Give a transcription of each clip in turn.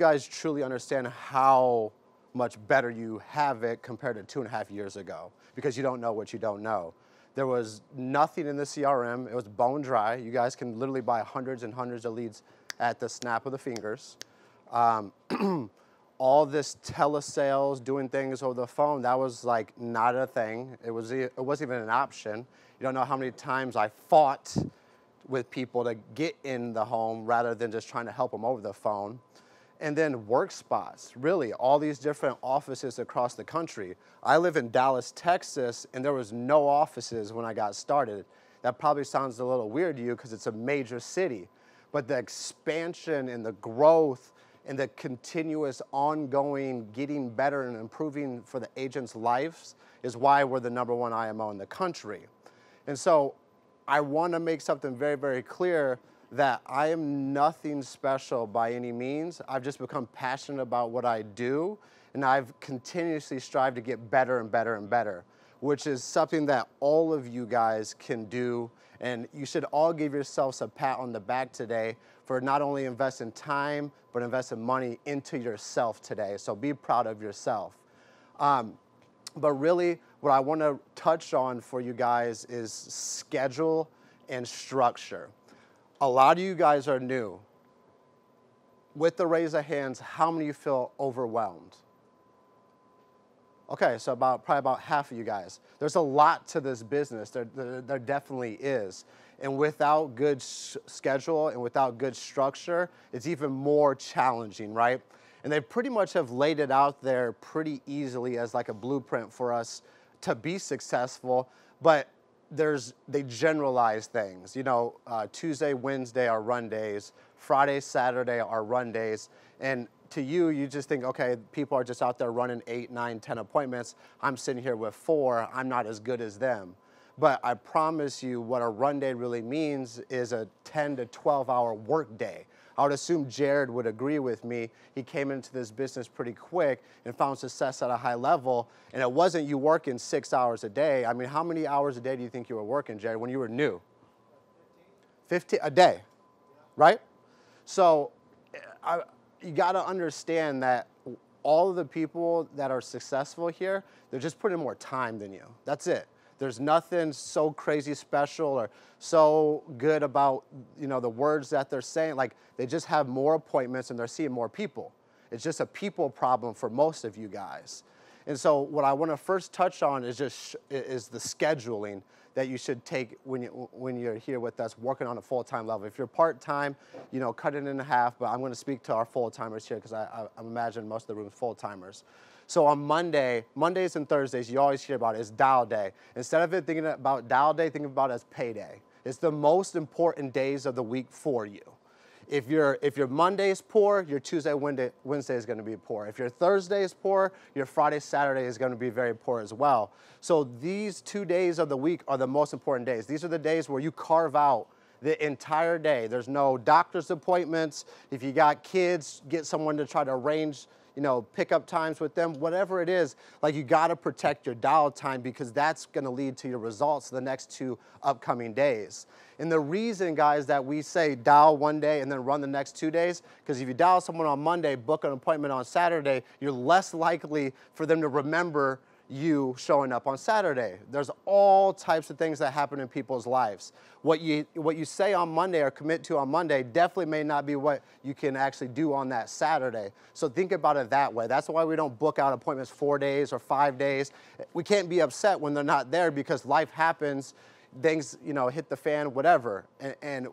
guys truly understand how much better you have it compared to two and a half years ago because you don't know what you don't know. There was nothing in the CRM. It was bone dry. You guys can literally buy hundreds and hundreds of leads at the snap of the fingers. Um, all this telesales, doing things over the phone, that was like not a thing. It, was, it wasn't even an option. You don't know how many times I fought with people to get in the home rather than just trying to help them over the phone. And then work spots, really, all these different offices across the country. I live in Dallas, Texas, and there was no offices when I got started. That probably sounds a little weird to you because it's a major city. But the expansion and the growth and the continuous ongoing getting better and improving for the agents' lives is why we're the number one IMO in the country. And so I want to make something very, very clear that I am nothing special by any means. I've just become passionate about what I do, and I've continuously strived to get better and better and better, which is something that all of you guys can do. And you should all give yourselves a pat on the back today for not only investing time, but investing money into yourself today. So be proud of yourself. Um, but really, what I want to touch on for you guys is schedule and structure a lot of you guys are new. With the raise of hands, how many of you feel overwhelmed? Okay, so about probably about half of you guys. There's a lot to this business. There, there, there definitely is. And without good schedule and without good structure, it's even more challenging, right? And they pretty much have laid it out there pretty easily as like a blueprint for us to be successful. But there's they generalize things. You know, uh, Tuesday, Wednesday are run days. Friday, Saturday are run days. And to you, you just think, okay, people are just out there running eight, nine, ten appointments. I'm sitting here with four. I'm not as good as them. But I promise you, what a run day really means is a 10 to 12 hour work day. I would assume Jared would agree with me. He came into this business pretty quick and found success at a high level. And it wasn't you working six hours a day. I mean, how many hours a day do you think you were working, Jared, when you were new? 15 a day, right? So I, you got to understand that all of the people that are successful here, they're just putting more time than you. That's it. There's nothing so crazy special or so good about you know the words that they're saying. Like they just have more appointments and they're seeing more people. It's just a people problem for most of you guys. And so what I want to first touch on is just is the scheduling that you should take when you when you're here with us working on a full-time level. If you're part-time, you know, cut it in half, but I'm going to speak to our full-timers here because I, I, imagine most of the room full-timers. So on Monday, Mondays and Thursdays, you always hear about it, it's dial day. Instead of it thinking about dial day, think about it as payday. It's the most important days of the week for you. If your if your Monday is poor, your Tuesday, Wednesday, Wednesday is going to be poor. If your Thursday is poor, your Friday, Saturday is going to be very poor as well. So these two days of the week are the most important days. These are the days where you carve out the entire day. There's no doctor's appointments. If you got kids, get someone to try to arrange you know, pickup times with them, whatever it is, like you got to protect your dial time because that's to lead to your results the next two upcoming days. And the reason, guys, that we say dial one day and then run the next two days, because if you dial someone on Monday, book an appointment on Saturday, you're less likely for them to remember you showing up on Saturday. There's all types of things that happen in people's lives. What you, what you say on Monday or commit to on Monday definitely may not be what you can actually do on that Saturday. So think about it that way. That's why we don't book out appointments four days or five days. We can't be upset when they're not there because life happens, things, you know, hit the fan, whatever. And, and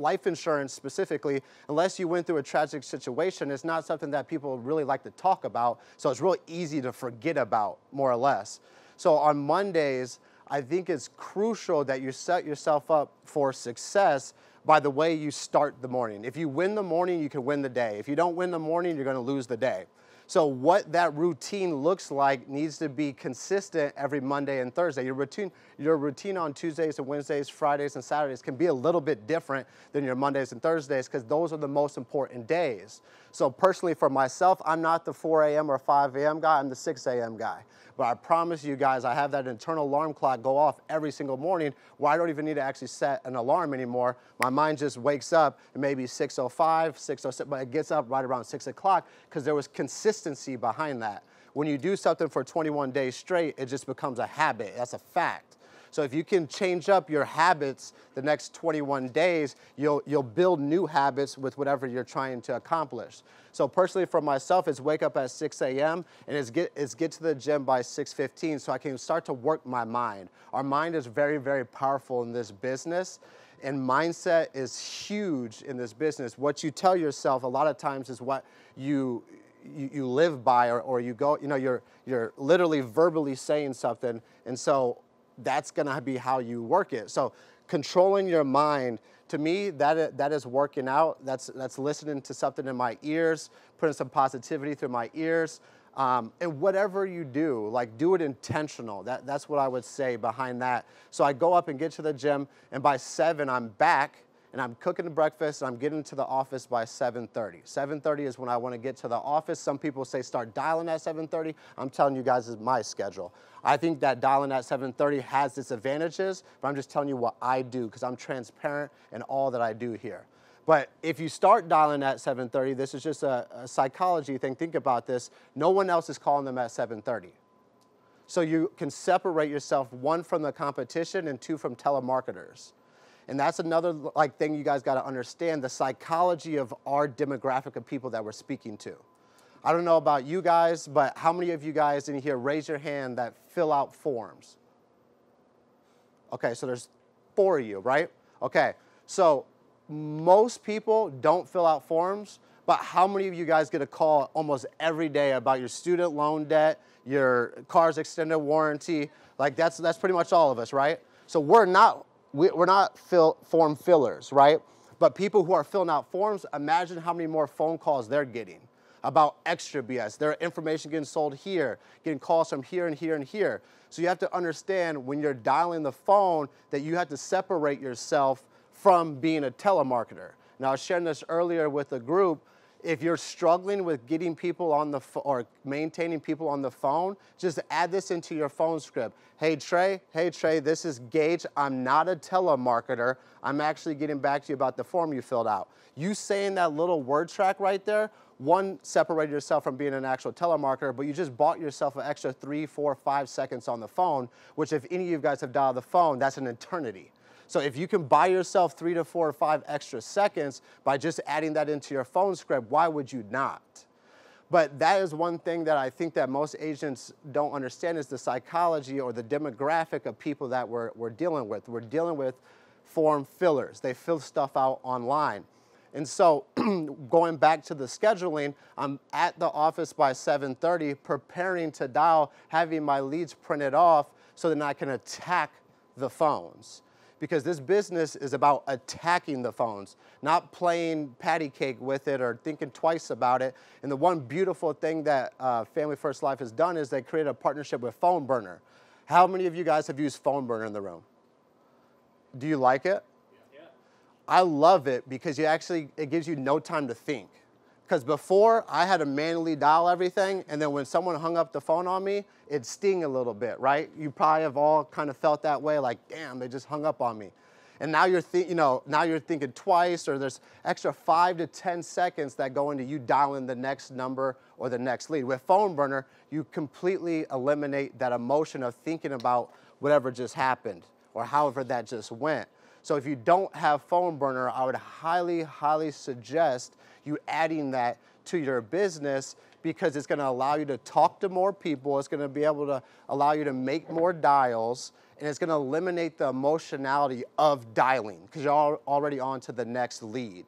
life insurance specifically, unless you went through a tragic situation, it's not something that people really like to talk about. So it's really easy to forget about, more or less. So on Mondays, I think it's crucial that you set yourself up for success by the way you start the morning. If you win the morning, you can win the day. If you don't win the morning, you're going to lose the day. So what that routine looks like needs to be consistent every Monday and Thursday. Your routine, your routine on Tuesdays and Wednesdays, Fridays and Saturdays can be a little bit different than your Mondays and Thursdays because those are the most important days. So personally for myself, I'm not the 4 a.m. or 5 a.m. guy, I'm the 6 a.m. guy. But I promise you guys, I have that internal alarm clock go off every single morning where I don't even need to actually set an alarm anymore. My mind just wakes up maybe 6.05, 6.06, but it gets up right around 6 o'clock because there was consistency behind that. When you do something for 21 days straight, it just becomes a habit. That's a fact. So if you can change up your habits the next 21 days, you'll, you'll build new habits with whatever you're trying to accomplish. So personally for myself, it's wake up at 6 a.m. and it's get, it's get to the gym by 6.15 so I can start to work my mind. Our mind is very, very powerful in this business and mindset is huge in this business. What you tell yourself a lot of times is what you you, you live by or, or you go, you know, you're you're literally verbally saying something. And so that's to be how you work it. So controlling your mind, to me, that, that is working out. That's, that's listening to something in my ears, putting some positivity through my ears. Um, and whatever you do, like do it intentional. That, that's what I would say behind that. So I go up and get to the gym, and by seven, I'm back and I'm cooking the breakfast and I'm getting to the office by 7.30. 7.30 is when I want to get to the office. Some people say start dialing at 7.30. I'm telling you guys is my schedule. I think that dialing at 7.30 has its advantages, but I'm just telling you what I do because I'm transparent in all that I do here. But if you start dialing at 7.30, this is just a, a psychology thing. Think about this. No one else is calling them at 7.30. So you can separate yourself, one from the competition and two from telemarketers. And that's another like thing you guys got to understand the psychology of our demographic of people that we're speaking to. I don't know about you guys, but how many of you guys in here raise your hand that fill out forms? Okay, so there's four of you, right? Okay, so most people don't fill out forms, but how many of you guys get a call almost every day about your student loan debt, your car's extended warranty? Like that's that's pretty much all of us, right? So we're not we, are not fill, form fillers, right? But people who are filling out forms, imagine how many more phone calls they're getting about extra BS. Their information getting sold here, getting calls from here and here and here. So you have to understand when you're dialing the phone that you have to separate yourself from being a telemarketer. Now, I was sharing this earlier with a group if you're struggling with getting people on the or maintaining people on the phone, just add this into your phone script. Hey Trey, hey Trey, this is Gage. I'm not a telemarketer. I'm actually getting back to you about the form you filled out. You saying that little word track right there, one, separated yourself from being an actual telemarketer, but you just bought yourself an extra three, four, five seconds on the phone, which if any of you guys have dialed the phone, that's an eternity. So if you can buy yourself three to four or five extra seconds by just adding that into your phone script, why would you not? But that is one thing that I think that most agents don't understand is the psychology or the demographic of people that we're, we're dealing with. We're dealing with form fillers. They fill stuff out online. And so going back to the scheduling, I'm at the office by 7.30 preparing to dial, having my leads printed off so that I can attack the phones because this business is about attacking the phones, not playing patty cake with it or thinking twice about it. And the one beautiful thing that uh, Family First Life has done is they created a partnership with Phone Burner. How many of you guys have used Phone Burner in the room? Do you like it? Yeah. I love it because you actually it gives you no time to think. Because before, I had to manually dial everything, and then when someone hung up the phone on me, it'd sting a little bit, right? You probably have all kind of felt that way, like, damn, they just hung up on me. And now you're, you know, now you're thinking twice, or there's extra five to 10 seconds that go into you dialing the next number or the next lead. With Phone Burner, you completely eliminate that emotion of thinking about whatever just happened or however that just went. So if you don't have Phone Burner, I would highly, highly suggest you adding that to your business because it's going to allow you to talk to more people. It's going to be able to allow you to make more dials and it's going to eliminate the emotionality of dialing because you're already on to the next lead.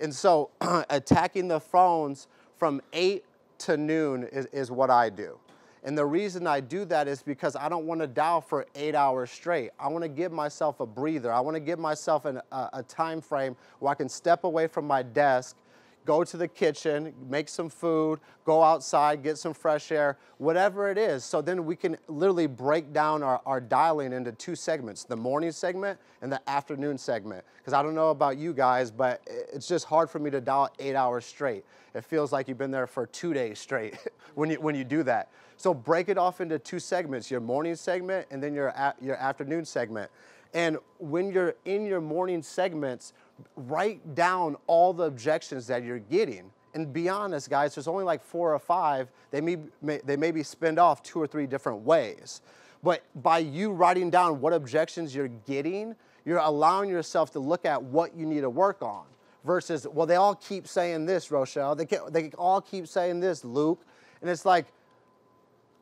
And so attacking the phones from 8 to noon is, is what I do. And the reason I do that is because I don't want to dial for eight hours straight. I want to give myself a breather. I want to give myself an, a, a time frame where I can step away from my desk go to the kitchen, make some food, go outside, get some fresh air, whatever it is. So then we can literally break down our, our dialing into two segments, the morning segment and the afternoon segment. Because I don't know about you guys, but it's just hard for me to dial eight hours straight. It feels like you've been there for two days straight when, you, when you do that. So break it off into two segments, your morning segment and then your, your afternoon segment. And when you're in your morning segments, write down all the objections that you're getting. And be honest, guys, there's only like four or five. They may, may, they maybe spend off two or three different ways. But by you writing down what objections you're getting, you're allowing yourself to look at what you need to work on versus, well, they all keep saying this, Rochelle. They, they all keep saying this, Luke. And it's like,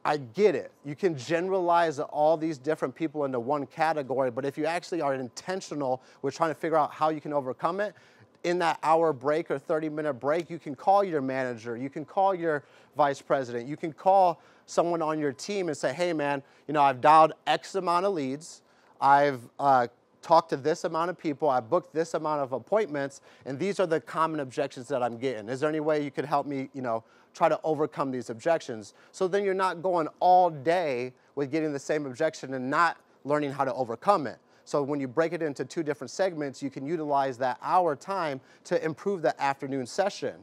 I get it. You can generalize all these different people into one category, but if you actually are intentional with trying to figure out how you can overcome it, in that hour break or 30 minute break, you can call your manager, you can call your vice president, you can call someone on your team and say, hey man, you know, I've dialed X amount of leads, I've uh, talked to this amount of people, I booked this amount of appointments, and these are the common objections that I'm getting. Is there any way you could help me, you know, try to overcome these objections? So then you're not going all day with getting the same objection and not learning how to overcome it. So when you break it into two different segments, you can utilize that hour time to improve the afternoon session.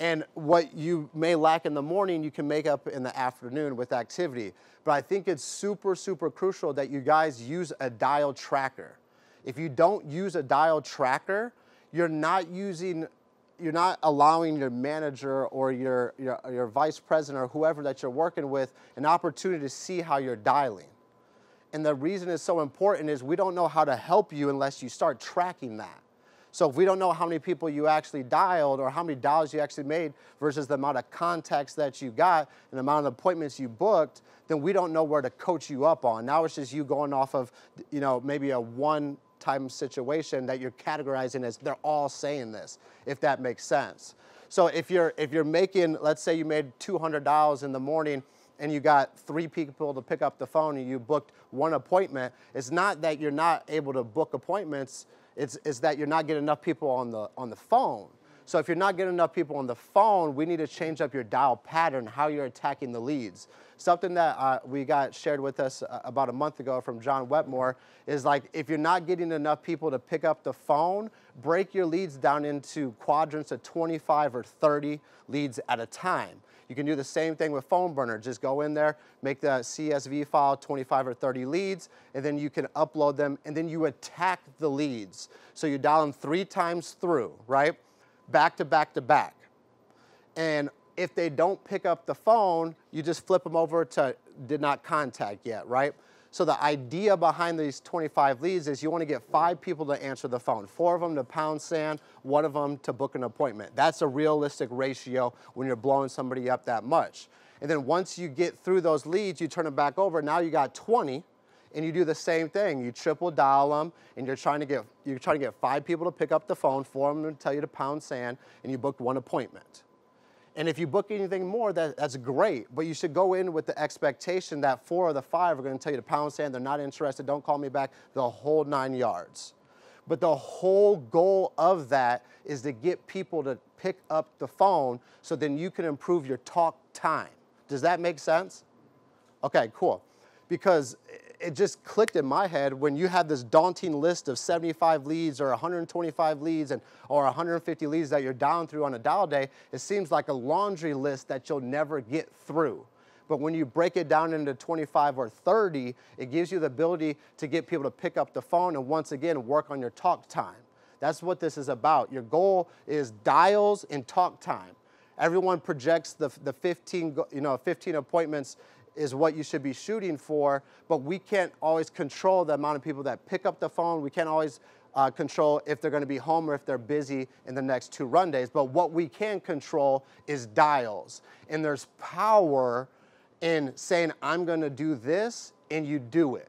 And what you may lack in the morning, you can make up in the afternoon with activity. But I think it's super, super crucial that you guys use a dial tracker. If you don't use a dial tracker, you're not using you're not allowing your manager or your, your, your vice president or whoever that you're working with an opportunity to see how you're dialing. And the reason it's so important is we don't know how to help you unless you start tracking that. So if we don't know how many people you actually dialed or how many dials you actually made versus the amount of contacts that you got and the amount of appointments you booked, then we don't know where to coach you up on. Now it's just you going off of, you know, maybe a one time situation that you're categorizing as they're all saying this, if that makes sense. So if you're if you're making, let's say you made $200 in the morning and you got three people to pick up the phone and you booked one appointment, it's not that you're not able to book appointments, it's, it's that you're not getting enough people on the, on the phone. So if you're not getting enough people on the phone, we need to change up your dial pattern, how you're attacking the leads. Something that uh, we got shared with us uh, about a month ago from John Wetmore is like if you're not getting enough people to pick up the phone, break your leads down into quadrants of 25 or 30 leads at a time. You can do the same thing with Phone Burner. Just go in there, make the CSV file 25 or 30 leads, and then you can upload them, and then you attack the leads. So you dial them three times through, right? Back to back to back. And if they don't pick up the phone, you just flip them over to did not contact yet, right? So the idea behind these 25 leads is you want to get five people to answer the phone, four of them to pound sand, one of them to book an appointment. That's a realistic ratio when you're blowing somebody up that much. And then once you get through those leads, you turn them back over. Now you got 20, and you do the same thing. You triple dial them, and you're trying to get you're trying to get five people to pick up the phone, four of them to tell you to pound sand, and you booked one appointment. And if you book anything more, that, that's great. But you should go in with the expectation that four of the five are going to tell you to pound sand, they're not interested, don't call me back, the whole nine yards. But the whole goal of that is to get people to pick up the phone so then you can improve your talk time. Does that make sense? Okay, cool. Because it just clicked in my head when you had this daunting list of 75 leads or 125 leads and or 150 leads that you're down through on a dial day, it seems like a laundry list that you'll never get through. But when you break it down into 25 or 30, it gives you the ability to get people to pick up the phone and once again work on your talk time. That's what this is about. Your goal is dials and talk time. Everyone projects the, the 15, you know, 15 appointments is what you should be shooting for, but we can't always control the amount of people that pick up the phone. We can't always uh, control if they're going to be home or if they're busy in the next two run days. But what we can control is dials. And there's power in saying, I'm going to do this, and you do it.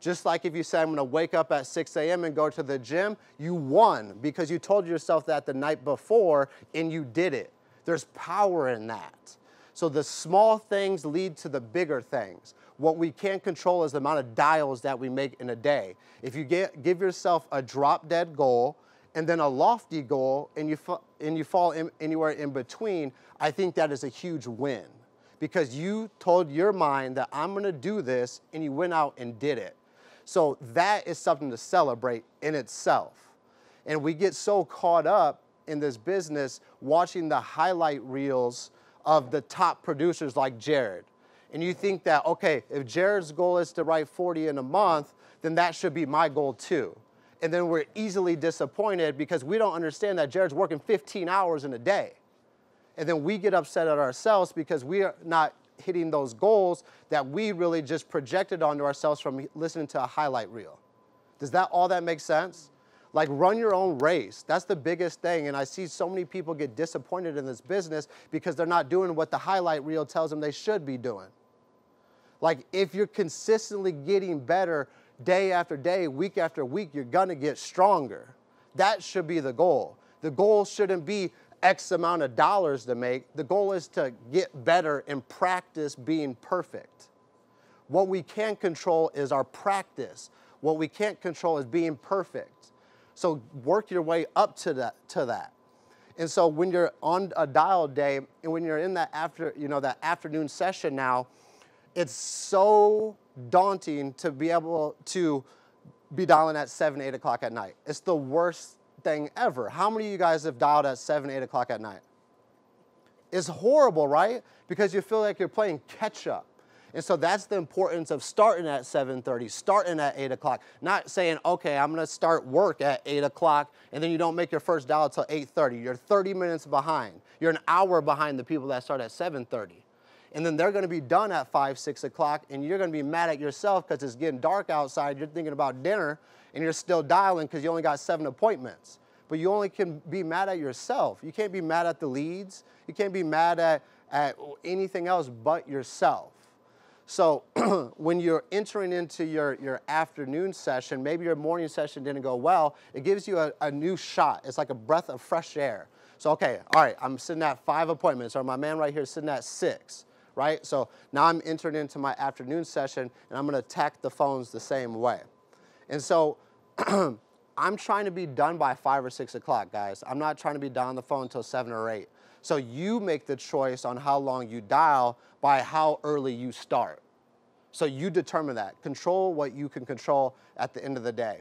Just like if you say, I'm to wake up at 6 a.m. and go to the gym, you won because you told yourself that the night before and you did it. There's power in that. So the small things lead to the bigger things. What we can't control is the amount of dials that we make in a day. If you get, give yourself a drop dead goal and then a lofty goal and you, and you fall in, anywhere in between, I think that is a huge win because you told your mind that I'm gonna do this and you went out and did it. So that is something to celebrate in itself. And we get so caught up in this business watching the highlight reels of the top producers like Jared. and you think that, okay, if Jared's goal is to write 40 in a month, then that should be my goal too. And then we're easily disappointed because we don't understand that Jared's working 15 hours in a day. And then we get upset at ourselves because we are not hitting those goals that we really just projected onto ourselves from listening to a highlight reel. Does that all that make sense? Like run your own race. That's the biggest thing. And I see so many people get disappointed in this business because they're not doing what the highlight reel tells them they should be doing. Like if you're consistently getting better day after day, week after week, you're gonna get stronger. That should be the goal. The goal shouldn't be X amount of dollars to make. The goal is to get better and practice being perfect. What we can control is our practice. What we can't control is being perfect. So work your way up to that. To that. And so when you're on a dial day and when you're in that after, you know, that afternoon session now, it's so daunting to be able to be dialing at seven, eight o'clock at night. It's the worst thing ever. How many of you guys have dialed at 7, 8 o'clock at night? It's horrible, right? Because you feel like you're playing catch up. And so that's the importance of starting at 7.30, starting at 8 o'clock. Not saying, okay, I'm gonna start work at 8 o'clock, and then you don't make your first dial until 8.30. You're 30 minutes behind. You're an hour behind the people that start at 7.30. And then they're gonna be done at 5, 6 o'clock, and you're gonna be mad at yourself because it's getting dark outside, you're thinking about dinner, and you're still dialing because you only got seven appointments. But you only can be mad at yourself. You can't be mad at the leads. You can't be mad at, at anything else but yourself. So when you're entering into your, your afternoon session, maybe your morning session didn't go well, it gives you a, a new shot. It's like a breath of fresh air. So, okay, all right, I'm sitting at five appointments, or my man right here is sitting at six, right? So now I'm entering into my afternoon session, and I'm gonna attack the phones the same way. And so I'm trying to be done by five or six o'clock, guys. I'm not trying to be on the phone until seven or eight. So you make the choice on how long you dial by how early you start. So you determine that. Control what you can control at the end of the day.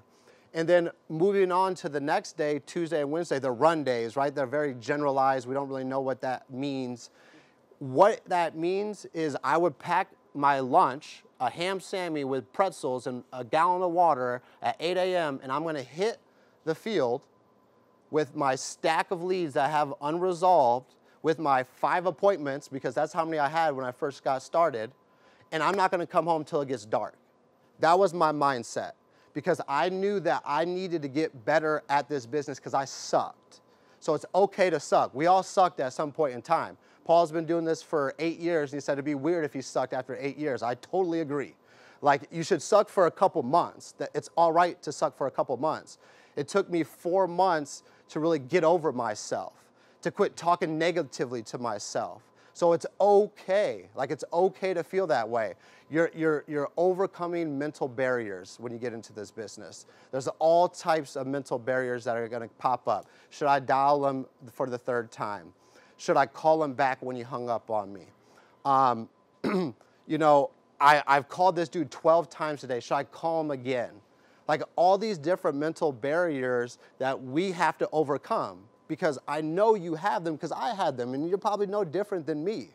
And then moving on to the next day, Tuesday and Wednesday, the run days, right? They're very generalized. We don't really know what that means. What that means is I would pack my lunch a ham sammy with pretzels and a gallon of water at 8 a.m. and I'm gonna hit the field with my stack of leads that I have unresolved, with my five appointments, because that's how many I had when I first got started, and I'm not gonna come home till it gets dark. That was my mindset because I knew that I needed to get better at this business because I sucked. So it's okay to suck. We all sucked at some point in time. Paul's been doing this for eight years, and he said it'd be weird if he sucked after eight years. I totally agree. Like, you should suck for a couple months. That it's all right to suck for a couple months. It took me four months to really get over myself, to quit talking negatively to myself. So it's okay. Like, it's okay to feel that way. You're, you're, you're overcoming mental barriers when you get into this business. There's all types of mental barriers that are going to pop up. Should I dial them for the third time? Should I call him back when he hung up on me? Um, you know, I, I've called this dude 12 times today. Should I call him again? Like all these different mental barriers that we have to overcome because I know you have them because I had them and you're probably no different than me.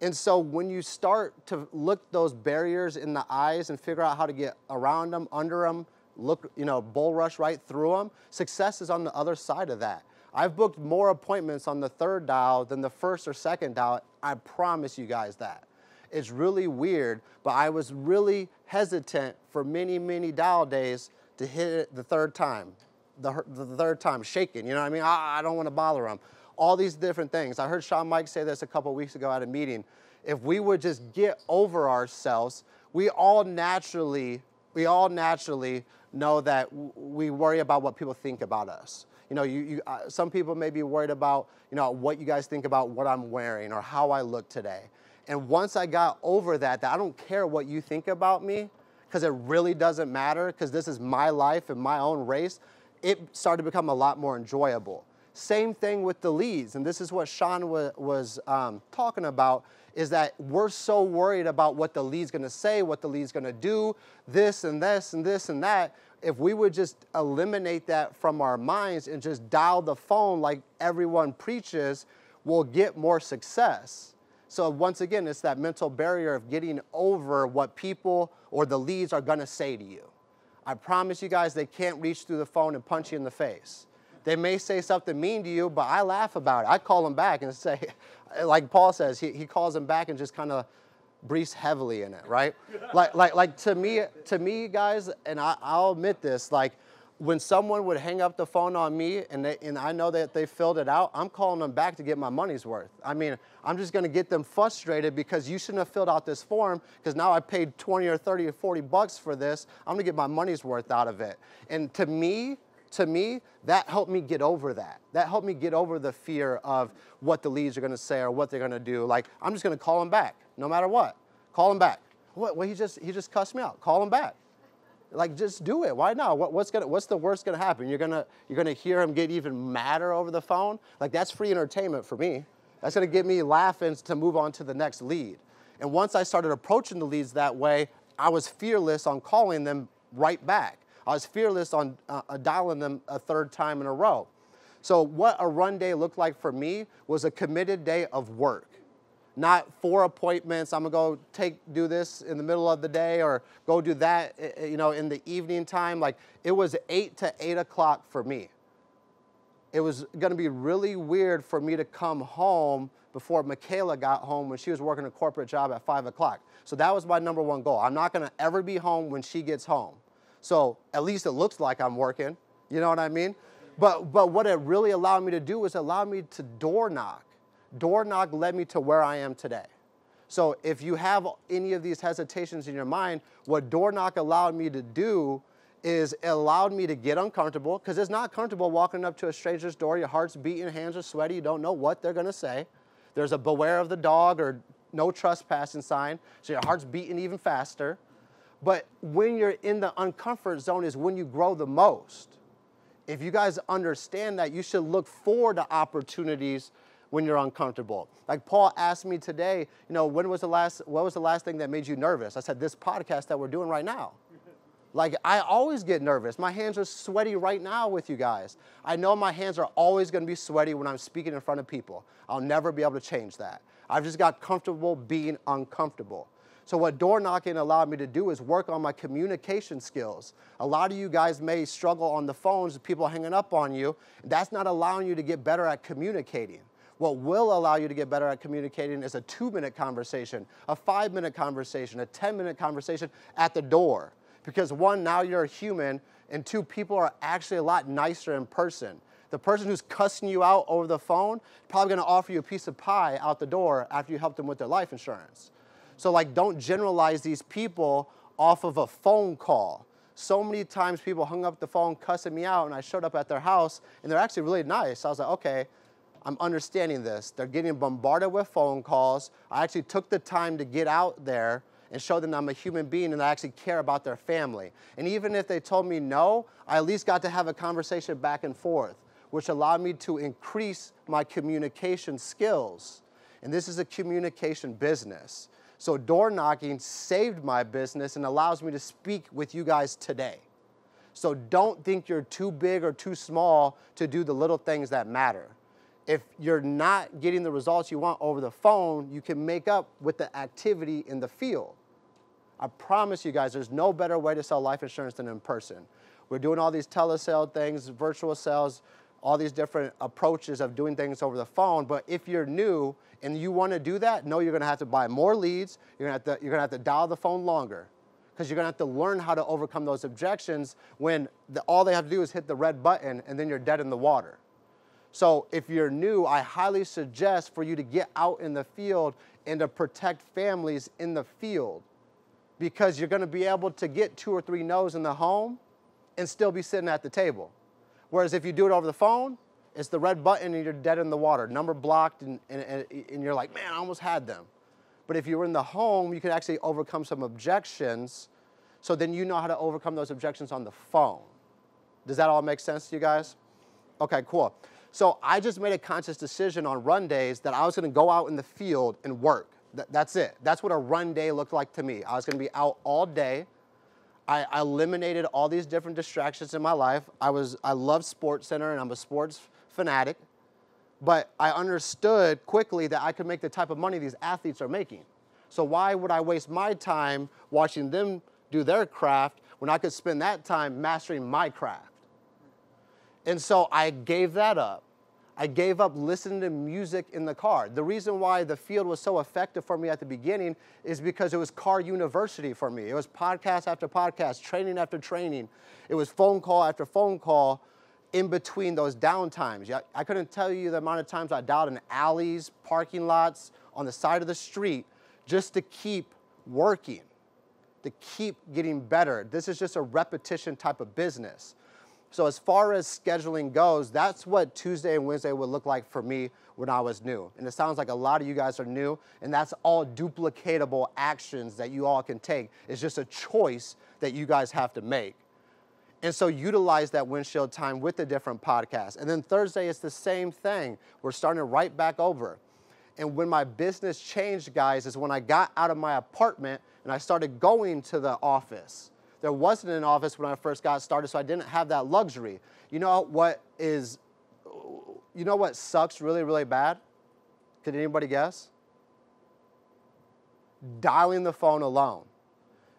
And so when you start to look those barriers in the eyes and figure out how to get around them, under them, look, you know, bull rush right through them, success is on the other side of that. I've booked more appointments on the third dial than the first or second dial. I promise you guys that. It's really weird, but I was really hesitant for many, many dial days to hit it the third time. The, the third time, shaking, you know what I mean? I, I don't want to bother them. All these different things. I heard Shawn Meaike say this a couple weeks ago at a meeting. If we would just get over ourselves, we all naturally, we all naturally know that we worry about what people think about us you know, you, you uh, some people may be worried about, you know, what you guys think about what I'm wearing or how I look today. And once I got over that, that I don't care what you think about me, because it really doesn't matter, because this is my life and my own race, it started to become a lot more enjoyable. Same thing with the leads, and this is what Shawn wa was um, talking about, is that we're so worried about what the lead's gonna say, what the lead's gonna do, this and this and this and that, if we would just eliminate that from our minds and just dial the phone like everyone preaches, we'll get more success. So once again, it's that mental barrier of getting over what people or the leads are gonna say to you. I promise you guys, they can't reach through the phone and punch you in the face. They may say something mean to you, but I laugh about it. I call them back and say, like Paul says, he, he calls them back and just kind of breathes heavily in it, right? like, like, like to me, to me, guys, and I, I'll admit this, like when someone would hang up the phone on me and, they, and I know that they filled it out, I'm calling them back to get my money's worth. I mean, I'm just gonna get them frustrated because you shouldn't have filled out this form because now I paid 20 or 30 or 40 bucks for this. I'm gonna get my money's worth out of it. And to me, to me, that helped me get over that. That helped me get over the fear of what the leads are gonna say or what they're gonna do. Like, I'm just gonna call them back, no matter what. Call them back. What, well, he just, he just cussed me out. Call them back. Like, just do it. Why not? What, what's, gonna, what's the worst gonna happen? You're gonna, you're gonna hear him get even madder over the phone? Like, that's free entertainment for me. That's gonna get me laughing to move on to the next lead. And once I started approaching the leads that way, I was fearless on calling them right back. I was fearless on uh, uh dialing them a third time in a row. So what a run day looked like for me was a committed day of work not four appointments. I'm gonna go take do this in the middle of the day or go do that, eh, eh, you know, in the evening time. Like it was eight to eight o'clock for me. It was gonna be really weird for me to come home before Michaela got home when she was working a corporate job at five o'clock. So that was my number one goal. I'm not gonna ever be home when she gets home. So at least it looks like I'm working. You know what I mean? But but what it really allowed me to do was allow me to door knock door knock led me to where I am today. So if you have any of these hesitations in your mind, what door knock allowed me to do is it allowed me to get uncomfortable because it's not comfortable walking up to a stranger's door. Your heart's beating, hands are sweaty. You don't know what they're going to say. There's a beware of the dog or no trespassing sign. So your heart's beating even faster. But when you're in the uncomfort zone is when you grow the most. If you guys understand that, you should look forward to opportunities when you're uncomfortable. Like Paul asked me today, you know, when was the last, what was the last thing that made you nervous? I said, this podcast that we're doing right now. Like, I always get nervous. My hands are sweaty right now with you guys. I know my hands are always gonna be sweaty when I'm speaking in front of people. I'll never be able to change that. I've just got comfortable being uncomfortable. So, what door knocking allowed me to do is work on my communication skills. A lot of you guys may struggle on the phones, people hanging up on you. That's not allowing you to get better at communicating. What will allow you to get better at communicating is a two minute conversation, a five minute conversation, a 10 minute conversation at the door. Because one, now you're a human, and two, people are actually a lot nicer in person. The person who's cussing you out over the phone probably gonna offer you a piece of pie out the door after you help them with their life insurance. So, like, don't generalize these people off of a phone call. So many times people hung up the phone cussing me out, and I showed up at their house, and they're actually really nice. I was like, okay, I'm understanding this. They're getting bombarded with phone calls. I actually took the time to get out there and show them I'm a human being and I actually care about their family. And even if they told me no, I at least got to have a conversation back and forth, which allowed me to increase my communication skills. And this is a communication business. So door knocking saved my business and allows me to speak with you guys today. So don't think you're too big or too small to do the little things that matter if you're not getting the results you want over the phone, you can make up with the activity in the field. I promise you guys, there's no better way to sell life insurance than in person. We're doing all these telesale things, virtual sales, all these different approaches of doing things over the phone. But if you're new and you want to do that, no, you're going to have to buy more leads. You're going to have to, you're going to, have to dial the phone longer because you're going to have to learn how to overcome those objections when the, all they have to do is hit the red button and then you're dead in the water. So if you're new, I highly suggest for you to get out in the field and to protect families in the field because you're going to be able to get two or three no's in the home and still be sitting at the table. Whereas if you do it over the phone, it's the red button and you're dead in the water, number blocked, and, and, and you're like, man, I almost had them. But if you're in the home, you can actually overcome some objections. So then you know how to overcome those objections on the phone. Does that all make sense to you guys? Okay, cool. So I just made a conscious decision on run days that I was gonna go out in the field and work. Th- that's it. That's what a run day looked like to me. I was gonna be out all day. I, I eliminated all these different distractions in my life. I was I love Sports Center and I'm a sports fanatic. but I understood quickly that I could make the type of money these athletes are making. So why would I waste my time watching them do their craft when I could spend that time mastering my craft? And so I gave that up. I gave up listening to music in the car. The reason why the field was so effective for me at the beginning is because it was car university for me. It was podcast after podcast, training after training. It was phone call after phone call in between those downtimes. I couldn't tell you the amount of times I dialed in alleys, parking lots, on the side of the street just to keep working, to keep getting better. This is just a repetition type of business. So as far as scheduling goes, that's what Tuesday and Wednesday would look like for me when I was new. And it sounds like a lot of you guys are new, and that's all duplicatable actions that you all can take. It's just a choice that you guys have to make. And so utilize that windshield time with the different podcasts. And then Thursday is the same thing. We're starting right back over. And when my business changed, guys, is when I got out of my apartment and I started going to the office. There wasn't an office when I first got started, so I didn't have that luxury. You know what is, you know what sucks really, really bad? Could anybody guess? Dialing the phone alone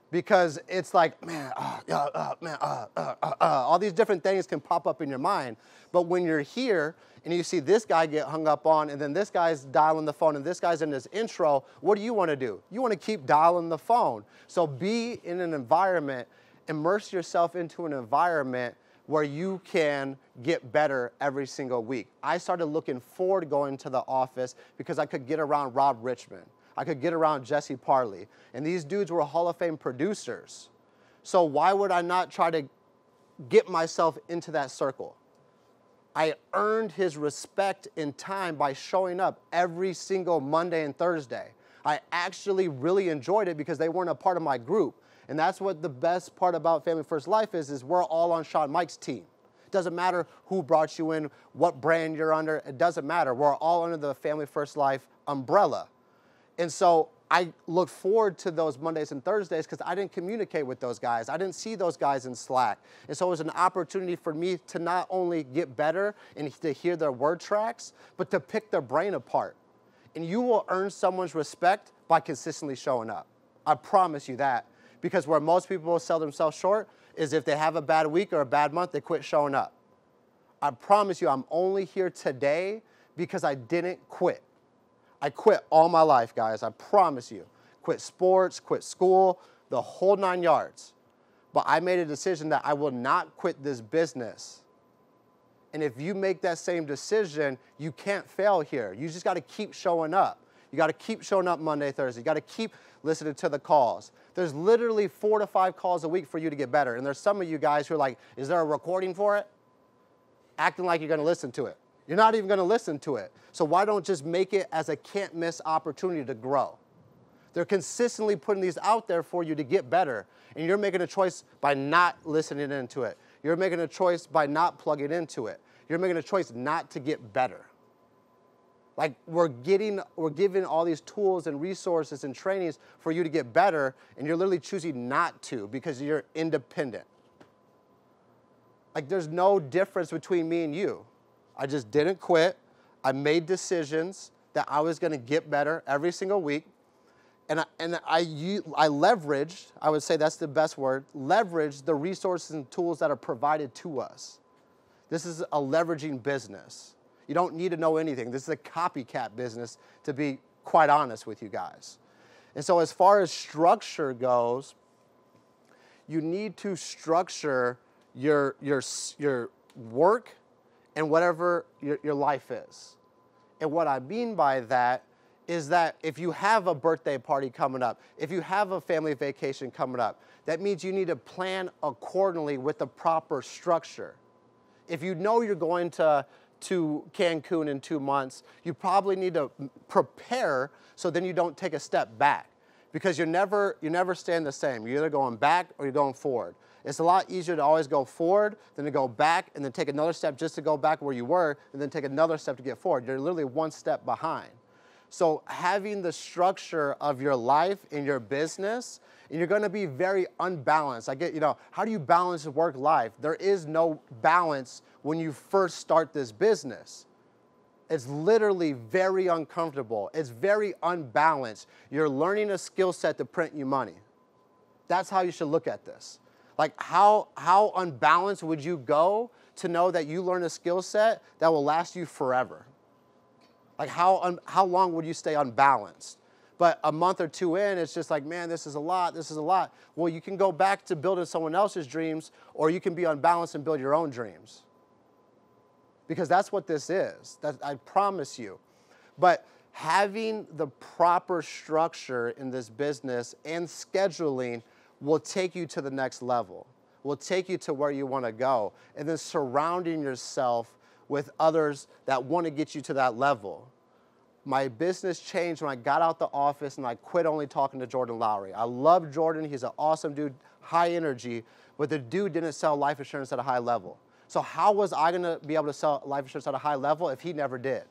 because it's like, man, uh, uh, uh, man, uh, uh, uh, all these different things can pop up in your mind. But when you're here and you see this guy get hung up on, and then this guy's dialing the phone, and this guy's in his intro, what do you want to do? You want to keep dialing the phone. So be in an environment, immerse yourself into an environment where you can get better every single week. I started looking forward to going to the office because I could get around Rob Richmond. I could get around Jesse Parley. And these dudes were Hall of Fame producers. So why would I not try to get myself into that circle? I earned his respect in time by showing up every single Monday and Thursday. I actually really enjoyed it because they weren't a part of my group. And that's what the best part about Family First Life is, is we're all on Shawn Meaike's team. It doesn't matter who brought you in, what brand you're under, it doesn't matter. We're all under the Family First Life umbrella. And so I look forward to those Mondays and Thursdays because I didn't communicate with those guys. I didn't see those guys in Slack. And so it was an opportunity for me to not only get better and to hear their word tracks, but to pick their brain apart. And you will earn someone's respect by consistently showing up. I promise you that. Because where most people sell themselves short is if they have a bad week or a bad month, they quit showing up. I promise you, I'm only here today because I didn't quit. I quit all my life, guys. I promise you. Quit sports, quit school, the whole nine yards. But I made a decision that I will not quit this business. And if you make that same decision, you can't fail here. You just got to keep showing up. You got to keep showing up Monday, Thursday. You got to keep listening to the calls. There's literally four to five calls a week for you to get better. And there's some of you guys who are like, is there a recording for it? Acting like you're going to listen to it. You're not even going to listen to it. So why don't just make it as a can't miss opportunity to grow? They're consistently putting these out there for you to get better. And you're making a choice by not listening into it. You're making a choice by not plugging into it. You're making a choice not to get better. Like we're getting, we're giving all these tools and resources and trainings for you to get better, and you're literally choosing not to because you're independent. Like there's no difference between me and you. I just didn't quit. I made decisions that I was going to get better every single week. And, I, and I, I leveraged, I would say that's the best word, leveraged the resources and tools that are provided to us. This is a leveraging business. You don't need to know anything. This is a copycat business, to be quite honest with you guys. And so, as far as structure goes, you need to structure your, your, your work and whatever your, your life is. And what I mean by that is that if you have a birthday party coming up, if you have a family vacation coming up, that means you need to plan accordingly with the proper structure. If you know you're going to, to Cancun in two months, you probably need to prepare so then you don't take a step back because you're never, you're never staying the same. You're either going back or you're going forward. It's a lot easier to always go forward than to go back and then take another step just to go back where you were and then take another step to get forward. You're literally one step behind. So having the structure of your life in your business, and you're gonna be very unbalanced. I get, you know, how do you balance work life? There is no balance when you first start this business. It's literally very uncomfortable. It's very unbalanced. You're learning a skill set to print you money. That's how you should look at this. Like how how unbalanced would you go to know that you learn a skill set that will last you forever? Like how how long would you stay unbalanced? But a month or two in, it's just like, man, this is a lot, this is a lot. Well, you can go back to building someone else's dreams, or you can be unbalanced and build your own dreams. Because that's what this is. That, I promise you. But having the proper structure in this business and scheduling will take you to the next level, will take you to where you want to go. And then surrounding yourself with others that want to get you to that level my business changed when I got out the office and I quit only talking to Jordan Lowry. I love Jordan. He's an awesome dude, high energy, but the dude didn't sell life insurance at a high level. So how was I gonna be able to sell life insurance at a high level if he never did?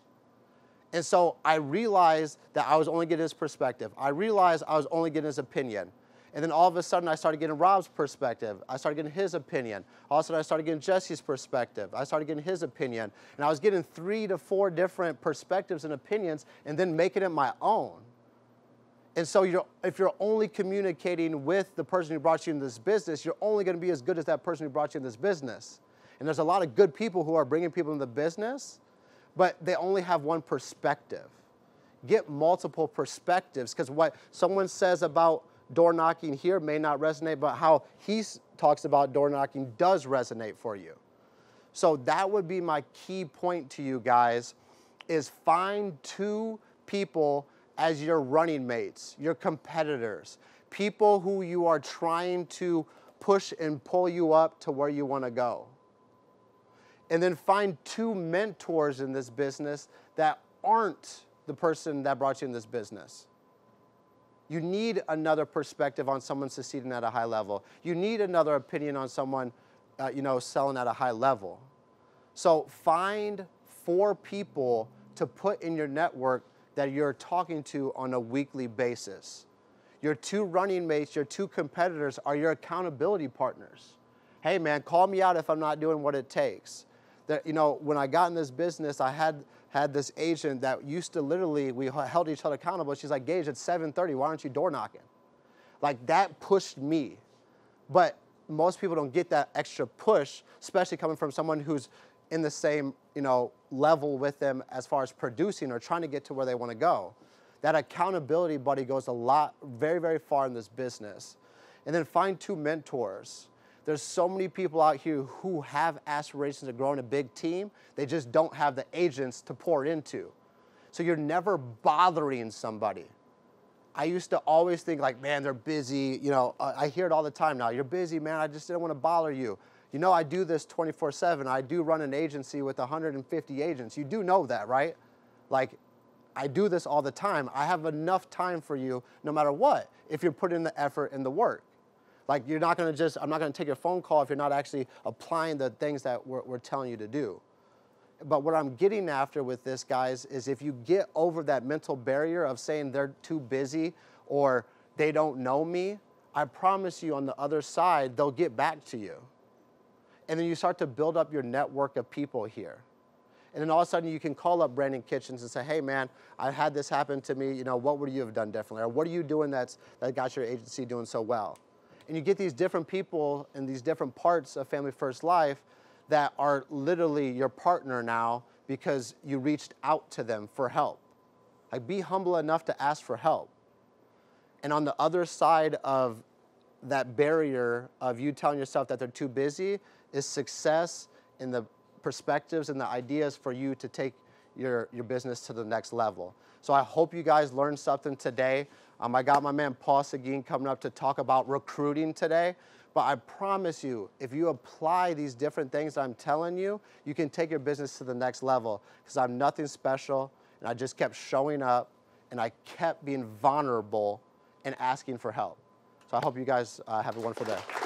And so I realized that I was only getting his perspective. I realized I was only getting his opinion. And then all of a sudden, I started getting Rob's perspective. I started getting his opinion. All of a sudden, I started getting Jesse's perspective. I started getting his opinion. And I was getting three to four different perspectives and opinions and then making it my own. And so you're, if you're only communicating with the person who brought you in this business, you're only going to be as good as that person who brought you in this business. And there's a lot of good people who are bringing people in the business, but they only have one perspective. Get multiple perspectives because what someone says about door knocking here may not resonate, but how he talks about door knocking does resonate for you. So that would be my key point to you guys is find two people as your running mates, your competitors, people who you are trying to push and pull you up to where you want to go. And then find two mentors in this business that aren't the person that brought you in this business. You need another perspective on someone succeeding at a high level. You need another opinion on someone, uh, you know, selling at a high level. So find four people to put in your network that you're talking to on a weekly basis. Your two running mates, your two competitors are your accountability partners. Hey man, call me out if I'm not doing what it takes. That you know, when I got in this business, I had had this agent that used to literally, we held each other accountable. She's like, Gage, it's 7.30, why aren't you door knocking? Like that pushed me. But most people don't get that extra push, especially coming from someone who's in the same, you know, level with them as far as producing or trying to get to where they want to go. That accountability buddy goes a lot, very, very far in this business. And then find two mentors there's so many people out here who have aspirations of growing a big team. They just don't have the agents to pour into. So you're never bothering somebody. I used to always think like, man, they're busy. You know, I hear it all the time now. You're busy, man. I just didn't want to bother you. You know, I do this 24 7. I do run an agency with 150 agents. You do know that, right? Like, I do this all the time. I have enough time for you no matter what if you're putting the effort and the work. Like you're not to just, I'm not to take your phone call if you're not actually applying the things that we're, we're telling you to do. But what I'm getting after with this, guys, is if you get over that mental barrier of saying they're too busy or they don't know me, I promise you on the other side, they'll get back to you. And then you start to build up your network of people here. And then all of a sudden you can call up Brandon Kitchens and say, hey man, I had this happen to me, you know, what would you have done differently? Or what are you doing that's, that got your agency doing so well? And you get these different people in these different parts of Family First Life that are literally your partner now because you reached out to them for help. Like be humble enough to ask for help. And on the other side of that barrier of you telling yourself that they're too busy is success in the perspectives and the ideas for you to take your, your business to the next level. So I hope you guys learned something today. Um, I got my man Paul Seguin coming up to talk about recruiting today. But I promise you, if you apply these different things I'm telling you, you can take your business to the next level because I'm nothing special and I just kept showing up and I kept being vulnerable and asking for help. So I hope you guys uh, have a wonderful day.